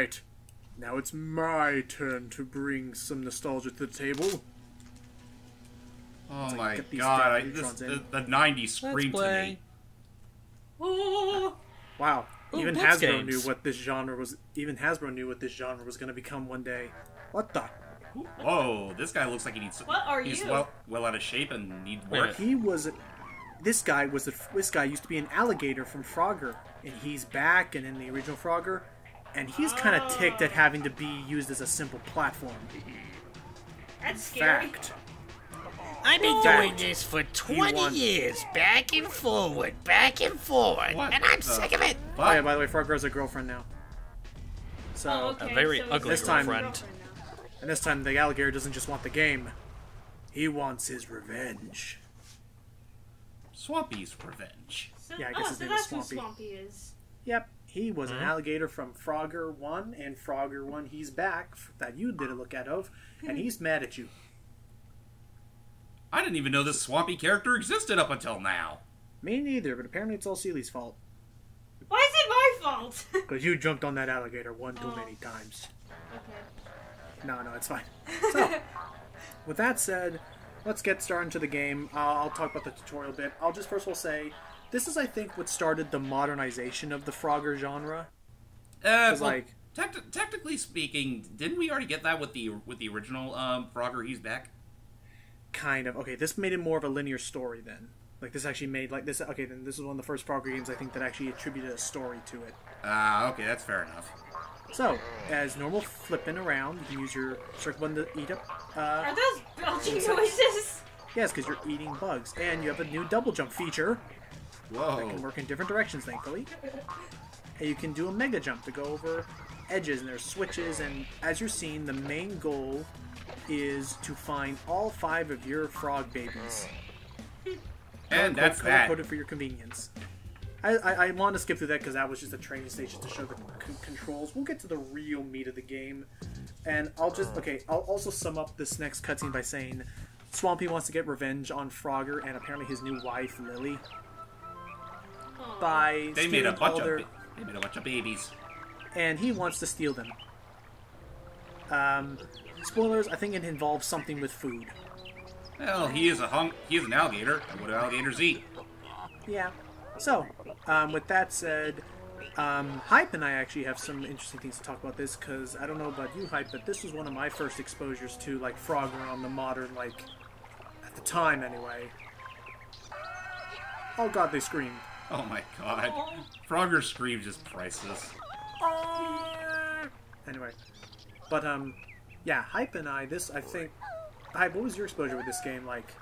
Alright, now it's my turn to bring some nostalgia to the table. Oh like, my god, I, this, the, the 90s screamed to me. Oh, Wow, Ooh, even Hasbro games. knew what this genre was. Even Hasbro knew what this genre was going to become one day. What the? Whoa, this guy looks like he needs. What are he's you? well well out of shape and needs Wait work. minute. He was. This guy was. A, this guy used to be an alligator from Frogger, and he's back and in the original Frogger, and he's kind of ticked at having to be used as a simple platform. that's scary. Fact. I've been Fact. doing this for 20 want- years, back and forward, back and forward, What and I'm the sick of it. Oh yeah, by the way, Frogger has a girlfriend now. So, Oh, okay, A very so ugly he's This time- girlfriend. now. and this time the alligator doesn't just want the game; he wants his revenge. Swampy's revenge. So, Yeah, I guess oh, his so name is that's who Swampy. Swampy is. Yep, he was Mm-hmm. an alligator from Frogger One and Frogger One. He's back that you did a look at of, and he's mad at you. I didn't even know this Swampy character existed up until now. Me neither, but apparently it's all Seely's fault Why is it my fault? because you jumped on that alligator one too Oh. many times. okay. No, no, it's fine. So, with that said, let's get started into the game. Uh, I'll talk about the tutorial bit. I'll just first of all say, this is, I think, what started the modernization of the Frogger genre. Uh, 'Cause, well, like- tec- technically speaking, didn't we already get that with the with the original um, Frogger? He's back. Kind of. Okay, this made it more of a linear story then. Like, this actually made, like, this, okay, then this is one of the first Frogger games, I think, that actually attributed a story to it. Ah, okay, that's fair enough. So, as normal flipping around, you can use your circle button to eat up. Uh, Are those belching Insects. noises? yes, because you're eating bugs. And you have a new double jump feature. That can work in different directions, thankfully. And you can do a mega jump to go over edges, and there's switches. And as you're seeing, the main goal is to find all five of your frog babies. And that's that. Coded for your convenience. I, I, I want to skip through that because that was just a training station to show the c- controls. We'll get to the real meat of the game, and I'll just okay. I'll also sum up this next cutscene by saying, Swampy wants to get revenge on Frogger and apparently his new wife Lily. By They made a bunch of they made a bunch of babies. and he wants to steal them. Um, spoilers. I think it involves something with food. Well, he is a hung. He is an alligator. And what do alligators eat? Yeah. So, um, with that said, um, Hype and I actually have some interesting things to talk about this because I don't know about you, Hype, but this was one of my first exposures to like Frogger on the modern, like at the time anyway. Oh God, they screamed. Oh my god. Frogger screams is priceless. Anyway, but um, yeah, Hype and I. This I think. Hype, what was your exposure with this game like?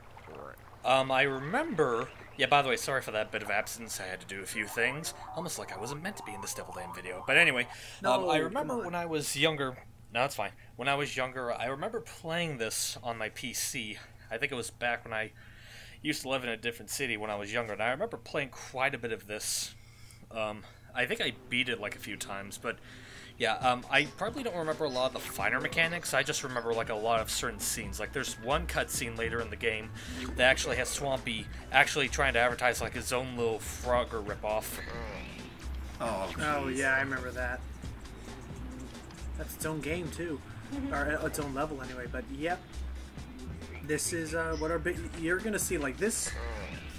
Um, I remember. Yeah, by the way, sorry for that bit of absence. I had to do a few things. Almost like I wasn't meant to be in this Devil Dam video. But anyway, um, I remember when I was younger. No, that's fine. When I was younger, I remember playing this on my PC. I think it was back when I used to live in a different city when I was younger, and I remember playing quite a bit of this. Um, I think I beat it like a few times, but yeah, um, I probably don't remember a lot of the finer mechanics. I just remember like a lot of certain scenes. Like there's one cutscene later in the game that actually has Swampy actually trying to advertise like his own little Frogger ripoff. Oh, Oh yeah, I remember that. That's its own game too, or uh, its own level anyway. But yep, this is uh, what our big. You're gonna see like this.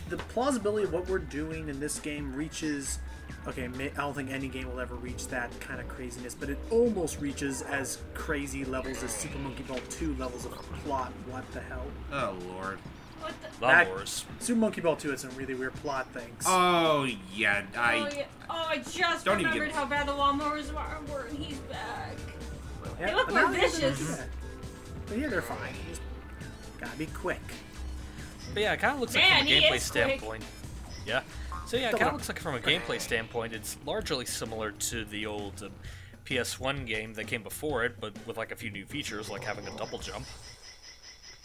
The plausibility of what we're doing in this game reaches. Okay, I don't think any game will ever reach that kind of craziness, but it almost reaches as crazy levels as Super Monkey Ball 2 levels of plot. What the hell? Oh lord. What the? Lawn That- Wars. Super Monkey Ball 2 had some really weird plot things. Oh yeah. I. oh, yeah. oh, I just Don't even remembered get- how bad the lawnmowers were, were and he's back. Yeah, they look more now they're- vicious. But yeah, they're fine. Just gotta be quick. But yeah, it kind of looks like from a gameplay is quick. standpoint. Yeah. So yeah, it kind of looks like from a gameplay standpoint, it's largely similar to the old uh, PS1 game that came before it, but with like a few new features, like having a double jump.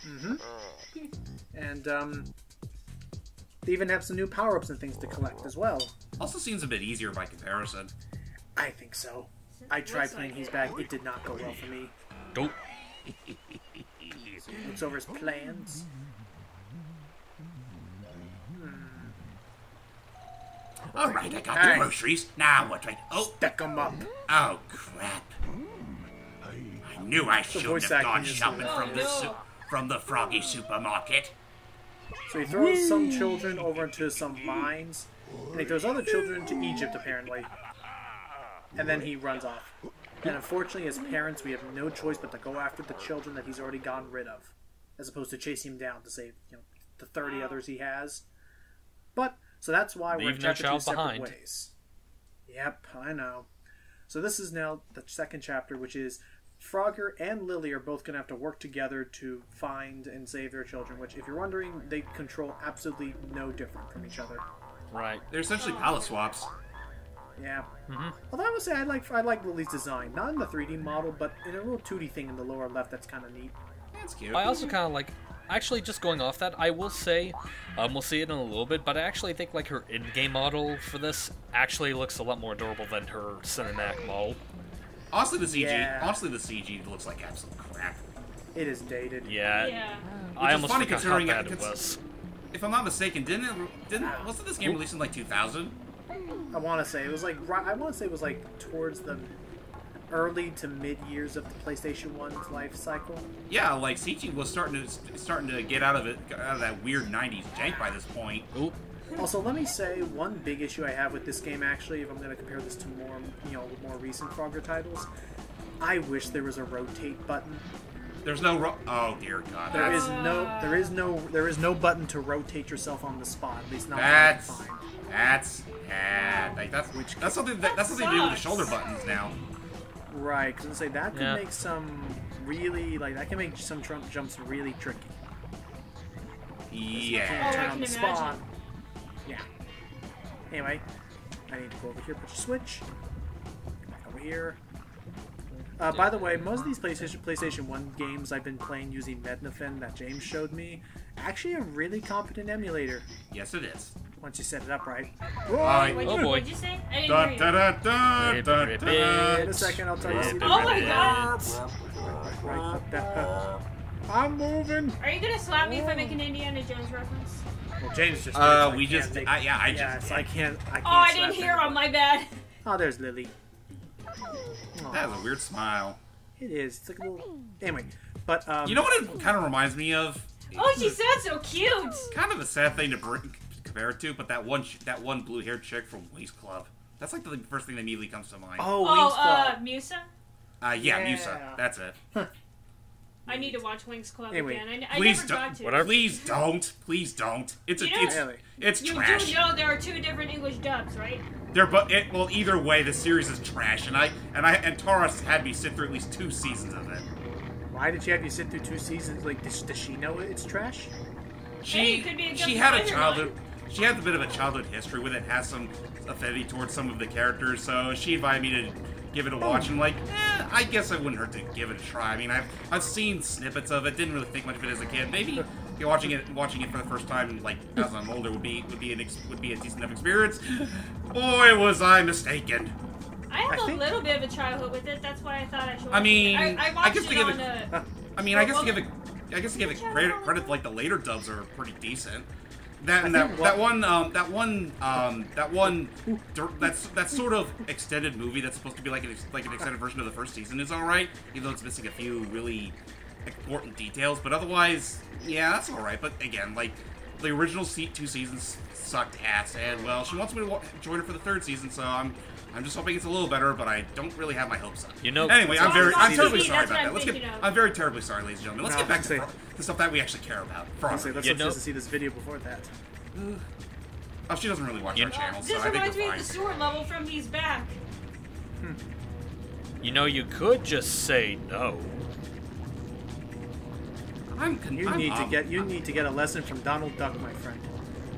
Mm-hmm. and um, they even have some new power ups and things to collect as well. Also seems a bit easier by comparison. I think so. I tried playing He's. Back. It did not go well for me. Dope. Looks over his plans. Hmm. All right, I got Hey. the groceries. Now what do I? Oh, Deck 'em up. oh crap. I knew I shouldn't have gone shopping from the oh, su- from the Froggy supermarket. So he throws some children over into some mines, and he throws other children into Egypt, apparently. And then he runs off. And unfortunately, as parents, we have no choice but to go after the children that he's already gotten rid of, as opposed to chasing him down to save you know the thirty others he has. But so that's why we're in Leave no chapter two separate behind. ways. Yep, I know. So this is now the second chapter, which is Frogger and Lily are both going to have to work together to find and save their children. Which, if you're wondering, they control absolutely no different from each other. Right. They're essentially palette swaps. Yeah. Although I would say I like I like Lily's design, not in the 3D model, but in a little 2D thing in the lower left. That's kind of neat. That's cute. I also kind of like. Actually, just going off that, I will say, um, we'll see it in a little bit, but I actually think like her in-game model for this actually looks a lot more adorable than her cinematic model. Honestly, the CG. Yeah. Honestly, the CG looks like absolute crap. It is dated. Yeah, Yeah. I is almost funny forgot how considering bad it- it was. If I'm not mistaken, didn't it? Didn't wasn't this game released in like 2000? I want to say it was like I want to say it was like towards the early to mid years of the PlayStation One's life cycle. Yeah, like CG was starting to starting to get out of it, out of that weird 90s jank by this point. Oop. Also, let me say one big issue I have with this game. Actually, if I'm going to compare this to more you know more recent Frogger titles, I wish there was a rotate button. There's no. Ro- oh dear God. There is no, there is no, there is no button to rotate yourself on the spot. At least not that I That's find. that's bad. Like that's that's something that, that's something to do with the shoulder buttons now. Right, because say that could Yeah. make some really like that can make some trump jumps really tricky. Yeah. Oh, I Turn can on the spot. Yeah. Anyway, I need to go over here, push a switch. Come back over here. Uh, by the way, most of these PlayStation PlayStation One games I've been playing using Mednafen that James showed me, actually a really competent emulator Yes, it is. Once you set it up right. What'd Oh, you, boy. what'd you say? I didn't da, hear you. da, da, da, Rip, da, rip da. it. In a second, I'll tell you. Rip Oh my god! Right, up that- uh, I'm moving. Are you gonna slap me if I make an Indiana Jones reference? Well, James just. Uh, so we I just- can't I- yeah, I yeah, just so I can't. I can't. Oh, I didn't hear anybody. on my bad. Oh, there's Lily. That is a weird smile. It is. It's like a little. Anyway, but um. You know what it kind of reminds me of? Oh, she sounds so cute. Kind of a sad thing to bring, compare it to, but that one ch- that one blue haired chick from Winx Club. That's like the first thing that immediately comes to mind. Oh, Oh, Winx uh, Club. Musa. Uh, yeah, yeah. Musa. That's it. I need to watch Winx Club Anyway, again. I, I please never don't- got to. Whatever. Please don't. Please don't. It's a, You know- it's Really? it's You trash. do know there are two different English dubs, right? They're but it, well either way the series is trash and I and I and Taurus had me sit through at least two seasons of it. Why did she have you sit through two seasons? Like, does, does she know it's trash? She Hey, could be a she had a fighter, childhood she had a bit of a childhood history with it, has some affinity towards some of the characters, so she invited me to give it a watch and like, eh, I guess I wouldn't hurt to give it a try. I mean I've I've seen snippets of it, didn't really think much of it as a kid. Maybe you know, watching it watching it for the first time like as I'm older would be would be an ex, would be a decent enough experience. Boy was I mistaken. I have I a think- little bit of a childhood with it. That's why I thought I should. Watch I mean, it. I, I I watched guess to it give on it- a. I mean, I guess to give it, I guess to give it credit, credit like the later dubs are pretty decent. That and that, that one um, that one um, that one that's that sort of extended movie that's supposed to be like an ex- like an extended version of the first season is all right, even though it's missing a few really important details. But otherwise, yeah, that's all right. But again, like the original se- two seasons sucked ass, and well, she wants me to join her for the third season, so I'm. I'm just hoping it's a little better, but I don't really have my hopes up. You know- Anyway, I'm very, I'm terribly TV, sorry that's about that. I'm Let's get, of. I'm very terribly sorry, ladies and gentlemen. Let's No, get back to say- fro- the stuff that we actually care about. I'll Frog. let's You hope she know- doesn't see this video before that. Oh, she doesn't really watch You our know- channel, so This I think reminds me we're of the fine. sewer level from He's Back. Hmm. You know, you could just say no. I'm, con- You I'm need to get you need to get a lesson from Donald Duck, my friend.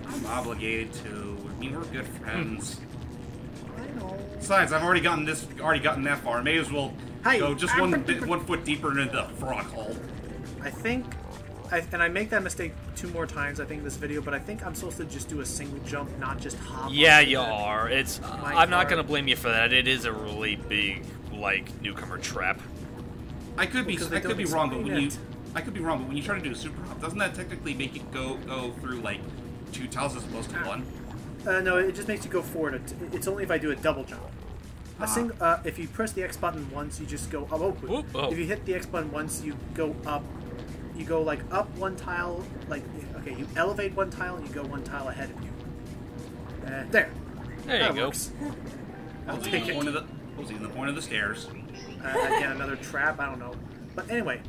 I'm obligated to. I mean, we're good friends. I know. Besides, I've already gotten this, already gotten that far. I may as well Hey, go just I'm one bit, one foot deeper into the frog hole. I think, I, and I make that mistake two more times. I think in this video, but I think I'm supposed to just do a single jump, not just hop. Yeah, you the- are. It's. My I'm not gonna blame you for that. It is a really big, like, newcomer trap. I could be, Because they I could be wrong, but when you, explain I could be wrong, but when you try to do a super hop, doesn't that technically make it go go through like two tiles as opposed to one? Uh, no, it just makes you go forward. It's only if I do a double jump. A Ah. sing, uh, if you press the X button once, you just go up. Oh, Whoop, oh. If you hit the X button once, you go up. You go like up one tile, like okay, you elevate one tile, and you go one tile ahead of you. Uh, there. There that you go. works. I'll take it. point of the what was even the point of the stairs? Uh, again, another trap. I don't know, but anyway,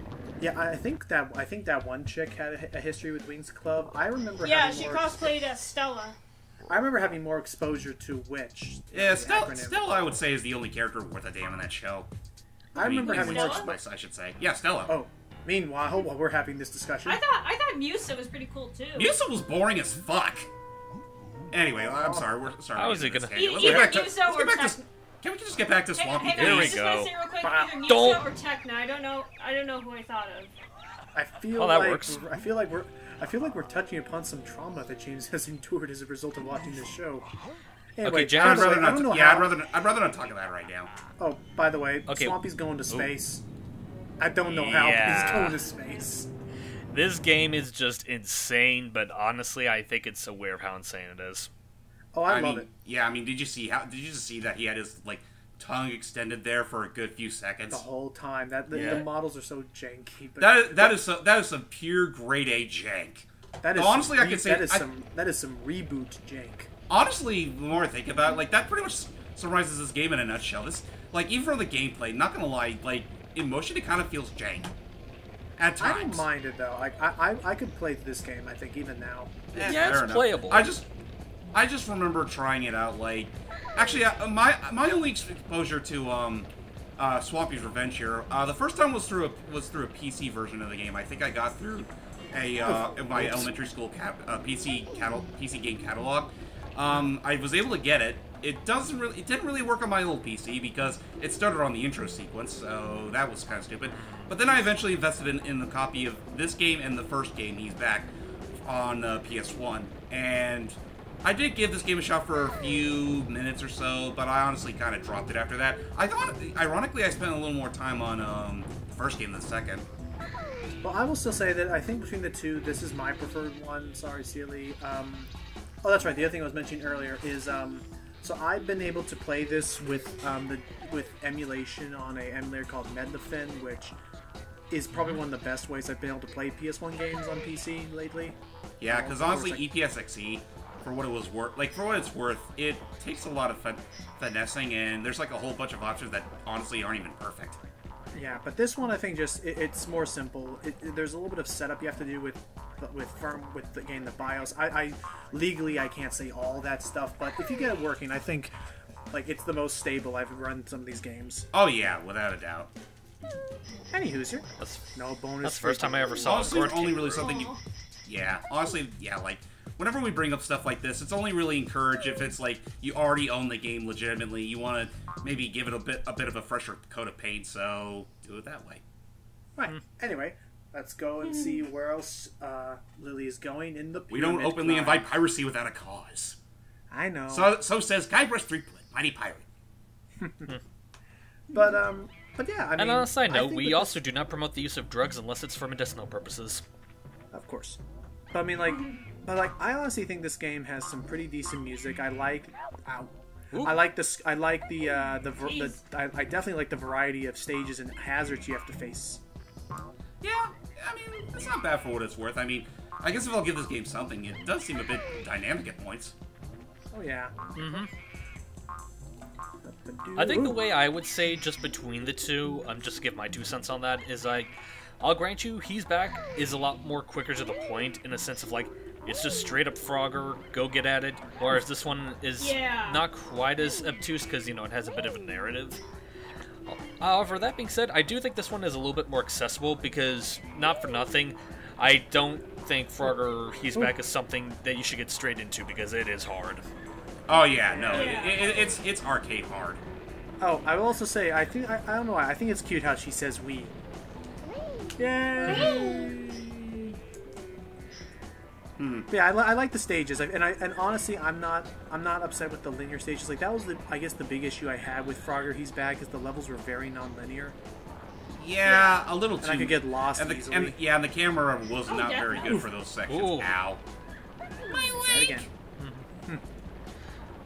yeah, I I think that I think that one chick had a, a history with Winx Club. I remember. Yeah, having she more, cosplayed as Stella. I remember having more exposure to Witch. Yeah, the Stella. Stella, I would say, is the only character worth a damn in that show. I remember mean, having more. Stella? Expo- I should say. Yeah, Stella. oh, meanwhile, while we're having this discussion, I thought I thought Musa was pretty cool too. Musa was boring as fuck. Anyway, I'm sorry. We're sorry. How we're is it getting gonna- Let's get back to. Let's get back to. Tech- Can we just get back to Swampy? hang Here on, we I just want go. to say real quick, either Musa don't- or Tecna. I don't know. I don't know who I thought of. I feel Oh, that like works. I feel like we're I feel like we're touching upon some trauma that James has endured as a result of watching this show. Anyway, James- I'd the way, rather I not. don't know yeah, how. I'd rather. I'd rather not talk about that right now. Oh, by the way, Okay. Swampy's going to space. I don't know how, Yeah. he's going to space. This game is just insane, but honestly, I think it's aware of how insane it is. Oh, I, love mean, it. yeah. I mean, did you see how? Did you just see that he had his like tongue extended there for a good few seconds? The whole time that the, Yeah. the models are so janky, but That is, that is some, that is some pure grade A jank. that is honestly, I re- could say- that is I- some that is some reboot jank. Honestly, the more I think about it, like that pretty much summarizes this game in a nutshell. This like even from the gameplay, not gonna lie, like in motion it kind of feels jank. At times. I times. don't mind it though. Like I, I I could play this game. I think even now. Eh, Yeah, it's enough. playable. I just, I just remember trying it out. Like, actually, uh, my my only exposure to um, uh, Swampy's Revenge here. Uh, the first time was through a was through a PC version of the game. I think I got through a uh, in my elementary school cat, uh, PC catal- PC game catalog. Um, I was able to get it. It doesn't really, it didn't really work on my old PC because it started on the intro sequence, so that was kind of stupid. But then I eventually invested in, in the copy of this game and the first game. He's back on uh, PS1, and I did give this game a shot for a few minutes or so, but I honestly kind of dropped it after that. I thought, ironically, I spent a little more time on um, the first game than the second. Well, I will still say that I think between the two, this is my preferred one. Sorry, Sealy. Um, oh, that's right. The other thing I was mentioning earlier is um, so I've been able to play this with um, the with emulation on a emulator called Mednafen, which is probably one of the best ways I've been able to play PS1 games on PC lately. Yeah, because honestly, Like- EPSXE, for what it was worth, like for what it's worth, it takes a lot of fin- finessing, and there's like a whole bunch of options that honestly aren't even perfect. Yeah, but this one I think just it, it's more simple. It, it- there's a little bit of setup you have to do with with firm with the game the BIOS. I, I legally I can't say all that stuff, but if you get it working, I think like it's the most stable I've run some of these games. Oh yeah, without a doubt. Any Hoosier, That's, no bonus. that's the first time I ever saw a Honestly, Gord only really something you. Yeah, honestly, yeah, like whenever we bring up stuff like this, it's only really encouraged if it's like you already own the game legitimately. You want to maybe give it a bit a bit of a fresher coat of paint, so do it that way. Right. Anyway, let's go and see where else uh, Lily is going in the. We don't openly climb. invite piracy without a cause. I know. So so says Guybrush Threepwood, mighty pirate. but um, but yeah, I mean. And on a side I note, we with also do not promote the use of drugs unless it's for medicinal purposes. Of course. But I mean, like, but like, I honestly think this game has some pretty decent music. I like, ow, Ooh. I like this. I like the uh, the, the I, I definitely like the variety of stages and hazards you have to face. Yeah, I mean, it's not bad for what it's worth. I mean, I guess if I'll give this game something, it does seem a bit dynamic at points. Oh yeah. Mm-hmm. I think the way I would say just between the two, um, just to give my two cents on that, is like, I'll grant you, he's back is a lot more quicker to the point in a sense of like, it's just straight up Frogger, go get at it. Whereas this one is Yeah. not quite as obtuse because you know it has a bit of a narrative. However, that being said, I do think this one is a little bit more accessible because, not for nothing, I don't think Frogger He's Back is something that you should get straight into because it is hard. Oh yeah, no, Yeah. It, it, it's it's arcade hard. Oh, I will also say I think I, I don't know why I think it's cute how she says we. Yay! Hmm. Yeah, I, li- I like the stages, and I and honestly, I'm not I'm not upset with the linear stages. Like that was the I guess the big issue I had with Frogger He's Back is the levels were very non-linear. Yeah, a little too. And I could get lost and the, easily. and, yeah, and the camera was Oh, not very definitely. good for those sections. Ooh. Ow. Try it again.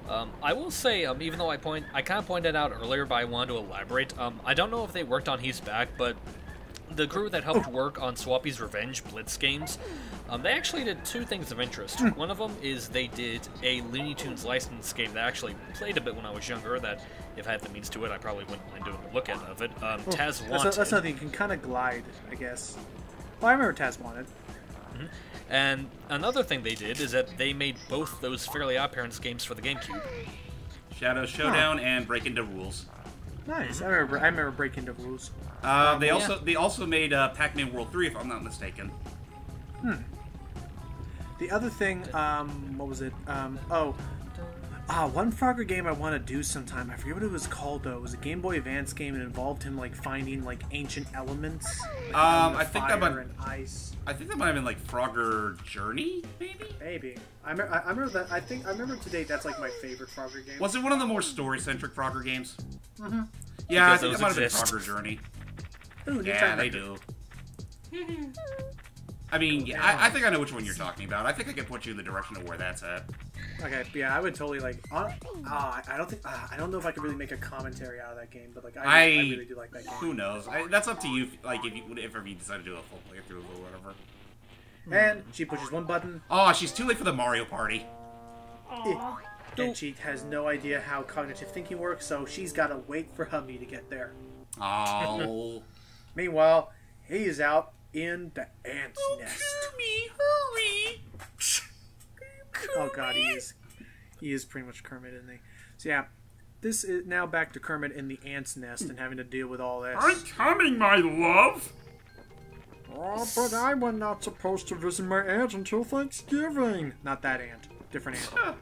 Um, I will say, um, even though I point, I kind of pointed out earlier, but I wanted to elaborate. Um, I don't know if they worked on He's Back, but the crew that helped work on Swampy's Revenge Blitz games, um, they actually did two things of interest. One of them is they did a Looney Tunes licensed game that I actually played a bit when I was younger. That, if I had the means to it, I probably wouldn't mind doing a look at of it. Um, Taz That's, Wanted. that's nothing. You can kind of glide, I guess. Well, I remember Taz wanted. And another thing they did is that they made both those Fairly Odd Parents games for the GameCube. Shadow Showdown and Breakin' da Rules. Nice. I remember. I remember breaking the rules. Uh, they yeah. also they also made uh, Pac-Man World 3, if I'm not mistaken. The other thing, um, what was it? Um, oh, ah, one Frogger game I want to do sometime. I forget what it was called though. It was a Game Boy Advance game and involved him like finding like ancient elements. Like, Um, I think that might- and ice. I think that might have been like Frogger Journey, maybe. Maybe. I, me- I I remember that. I think I remember to date that's like my favorite Frogger game. Was it one of the more story-centric Frogger games? Mm-hmm. Yeah, I think that those might have been. Frogger Journey. Ooh, Yeah, they do. I mean, yeah, I, I think I know which one you're talking about. I think I can put you in the direction of where that's at. Okay, yeah, I would totally like. Uh, uh, I don't think. Uh, I don't know if I could really make a commentary out of that game, but like, I, I, I- really do like that game. Who knows? I, that's up to you. Like, if you if ever you decide to do a full playthrough or whatever. And she pushes one button, Oh, she's too late for the Mario Party. Aw. and she has no idea how cognitive thinking works, so she's got to wait for Hubby to get there. Oh. Meanwhile, he is out in the ant's oh, nest. me, hurry! Oh god, he is. He is pretty much Kermit, isn't he? So yeah, this is now back to Kermit in the ant's nest and having to deal with all this. I'm coming, my love. Oh, but I was not supposed to visit my aunt until Thanksgiving. Not that aunt. Different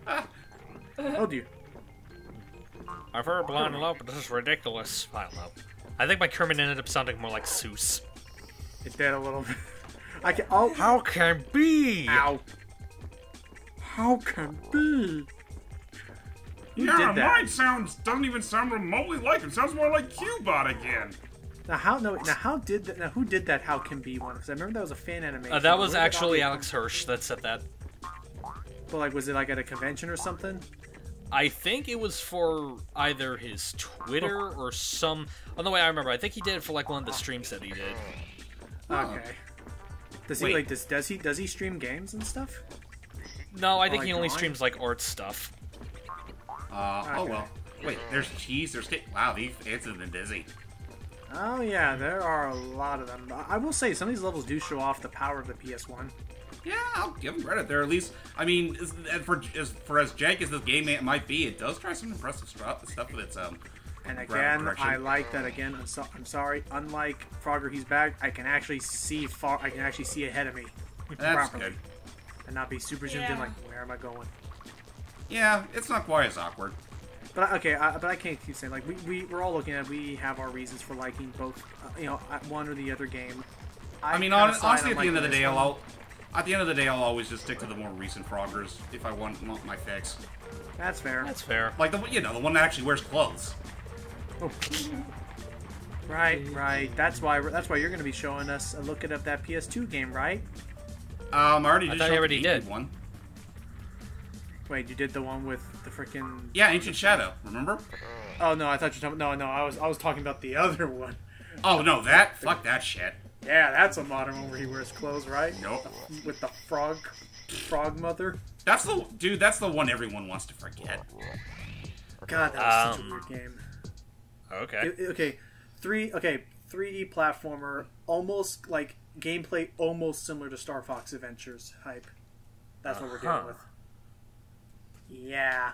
aunt. oh dear. I've heard Blind in Love, but this is ridiculous. I don't know. I think my Kermit ended up sounding more like Seuss. It did a little bit. I can. Oh, How can be? ow. How can be? Who yeah, did that? mine sounds doesn't even sound remotely like him. Sounds more like Cubot again. Now how? No. Now how did that? Now who did that? How can be one? Because I remember that was a fan animation. Uh, that was did actually the- Alex Hirsch that said that. But like, was it like at a convention or something? I think it was for either his Twitter or some. On the way, I remember. I think he did it for like one of the streams that he did. Okay. Does he Wait. like does does he does he stream games and stuff? No, I think like he only drawing? streams like art stuff. Uh, oh well. Wait, there's cheese, there's cake. Wow, these ants have been busy. Oh yeah, there are a lot of them. I I will say some of these levels do show off the power of the PS1. Yeah, I'll give them credit. They're at least, I mean, as, as for as for as jank as this game might be, it does try some impressive stuff, stuff with its um. And again. I like that. Again, I'm, so, I'm sorry. Unlike Frogger, he's back. I can actually see far. I can actually see ahead of me That's properly, good. and not be super zoomed in. Like, where am I going? Yeah, it's not quite as awkward. But I- okay, I, but I can't keep saying like we we we're all looking at. We have our reasons for liking both. Uh, you know, uh, one or the other game. I, mean, kinda hon- side honestly, on at the end of the day, this I'll, at the end of the day, I'll always just stick to the more recent Froggers if I want, want my fix. That's fair. That's fair. Like the you know the one that actually wears clothes. Right, right. That's why that's why you're going to be showing us a look at that PS2 game, right? Um, I already I thought showed you already did. one. Wait, you did the one with the freaking. Yeah, Ancient Shadow. Remember? Oh no, I thought you were talking. No, no, I was I was talking about the other one. Oh no, that fuck that shit. Yeah, that's a modern one where he wears clothes, right? Nope. With the frog, frog mother. That's the dude. That's the one everyone wants to forget. God, that was such a Um, weird game. Okay. It- it- okay, three. Okay, 3D platformer, almost like gameplay, almost similar to Star Fox Adventures hype. That's what we're dealing Uh-huh. with. Yeah,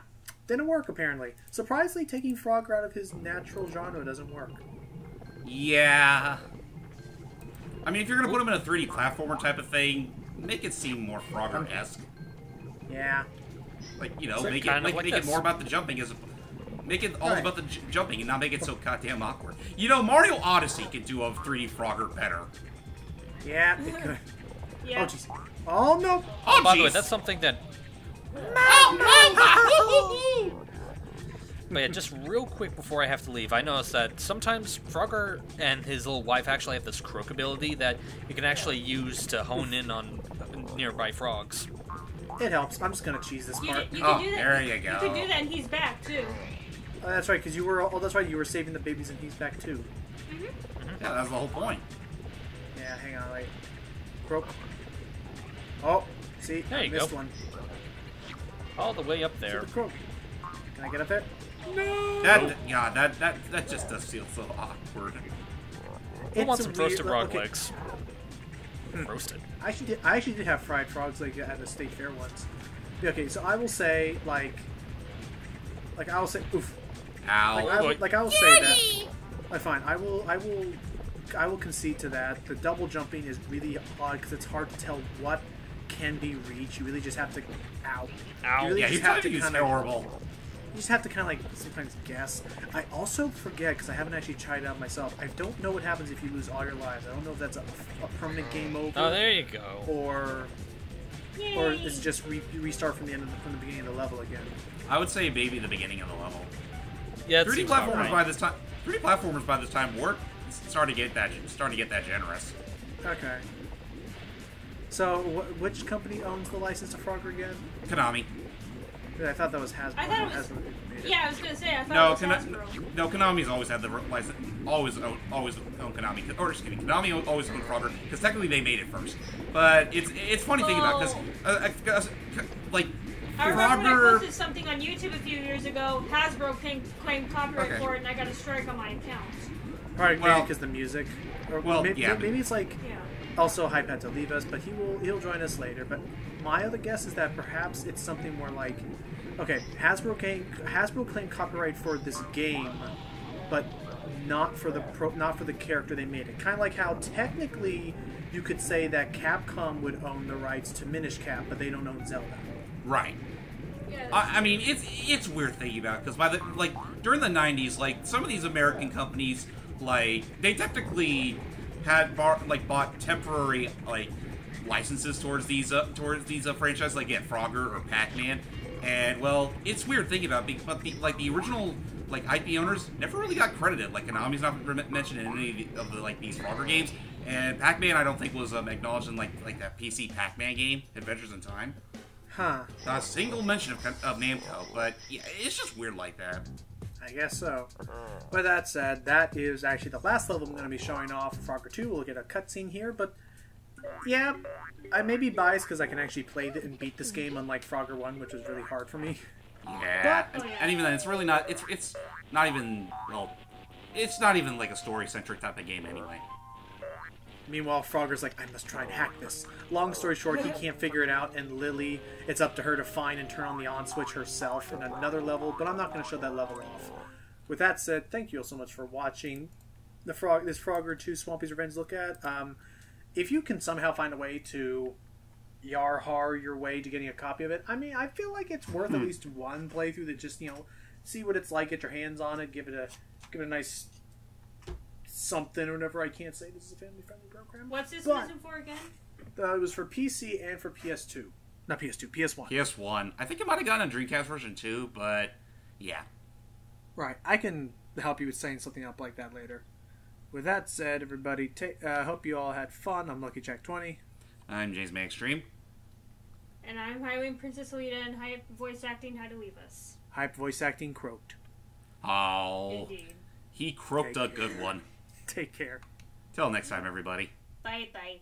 didn't work apparently. Surprisingly, taking Frogger out of his natural genre doesn't work. Yeah. I mean, if you're gonna put him in a 3D platformer type of thing, make it seem more Frogger-esque. Yeah. Like you know, So make it kind of make, like make it more about the jumping as a, make it all Right. about the j- jumping and not make it so goddamn awkward. You know, Mario Odyssey could do a 3D Frogger better. Yeah. It mm-hmm. could. Yeah. Oh jeez. Oh no. Oh, By the way, that's something that. Oh, But yeah, just real quick before I have to leave, I noticed that sometimes Frogger and his little wife actually have this croak ability that you can actually use to hone in on nearby frogs. It helps. I'm just gonna cheese this part. did- you Oh, can do that. there you go. You go. can do that, and he's back too. Oh, that's right, because you were. Oh, that's right. You were saving the babies, and he's back too. Mm-hmm. Yeah, that's the whole point. Yeah, hang on, wait. Croak. Oh, see, There I you missed go. one. All the way up there. the croak. Can I get up there? That, yeah, that, that, that just does feel so awkward. Who It's wants some roasted weird- frog okay, legs? Hmm. Roasted. I actually did. I actually did have fried frogs like at the state fair once. Okay, so I will say like, like I will say oof. Ow. Like I, will- like I will say that. Like, fine. I will. I will. I will concede to that. The double jumping is really odd because it's hard to tell what can be reached. You really just have to. Ow. Ow. You really yeah, just he's have to he's kind of. horrible. You just have to kind of like sometimes guess. I also forget because I haven't actually tried it out myself. I don't know what happens if you lose all your lives. I don't know if that's a, a permanent game over Oh, there you go. or Yay. or it's just re- restart from the end of the, from the beginning of the level again. I would say maybe the beginning of the level. Yeah, 3D seems platformers right. by this time. 3D platformers by this time were starting to get that starting to get that generous. Okay. So, wh- which company owns the license to Frogger again? Konami. I thought that was Hasbro. I thought it was- Hasbro. Yeah, I was gonna say. I thought No, it was Kana- Hasbro. no, Konami's always had the license. Always own, always own Konami. Or excuse me, Konami always owned Frogger because technically they made it first. But it's it's funny thinking about because uh, uh, like I remember when I posted something on YouTube a few years ago. Hasbro claimed, claimed copyright Okay. for it, and I got a strike on my account. Probably Well- because the music. Or Well, maybe, yeah, maybe it's like Yeah. also Hype had to leave us, but he will he'll join us later. But my other guess is that perhaps it's something more like, okay, Hasbro claimed Hasbro claimed copyright for this game, but not for the pro, not for the character they made it. Kind of like how technically you could say that Capcom would own the rights to Minish Cap, but they don't own Zelda. Right. I, I mean, it's it's weird thinking about because by the like during the '90s, like some of these American companies, like they technically had bar, like bought temporary like licenses towards these uh, towards these uh, franchises, like yeah, Frogger or Pac-Man, and well, it's weird thinking about, it, but the like the original like IP owners never really got credited. Like Konami's not mentioned in any of the, of the like these Frogger games, and Pac-Man I don't think was um, acknowledged in like like that PC Pac-Man game, Adventures in Time. Huh? Not a single mention of, of Namco, but yeah, it's just weird like that. I guess so. With that said, that is actually the last level I'm going to be showing off for Frogger 2. We'll get a cutscene here, but yeah, I may be biased because I can actually play it and beat this game, unlike Frogger 1, which was really hard for me. Yeah, But- and, oh, and even then, it's really not. It's it's not even well. It's not even like a story centric type of game anyway. Meanwhile, Frogger's like, I must try and hack this. Long story short, he can't figure it out, and Lily, it's up to her to find and turn on the on switch herself in another level, but I'm not going to show that level off. With that said, thank you all so much for watching the Frog, this Frogger 2 Swampy's Revenge look at. Um, if you can somehow find a way to Yarhar your way to getting a copy of it, I mean, I feel like it's worth at least one playthrough to just, you know, see what it's like, get your hands on it, give it a give it a nice something or whatever. I can't say this is a family friendly program. What's this But- listen for again? Uh, it was for PC and for PS2. Not PS2, PS1. PS1. I think it might have gotten a Dreamcast version too, but yeah. Right. I can help you with saying something up like that later. With that said, everybody, ta- uh, hope you all had fun. I'm Lucky Jack 20. I'm JamesmanXtreme. And I'm Highwing Princess Alita and Hype voice acting How to Leave Us. Hype voice acting croaked. Oh, Indeed. he croaked a good one. Take care. Till next time, everybody. Bye bye.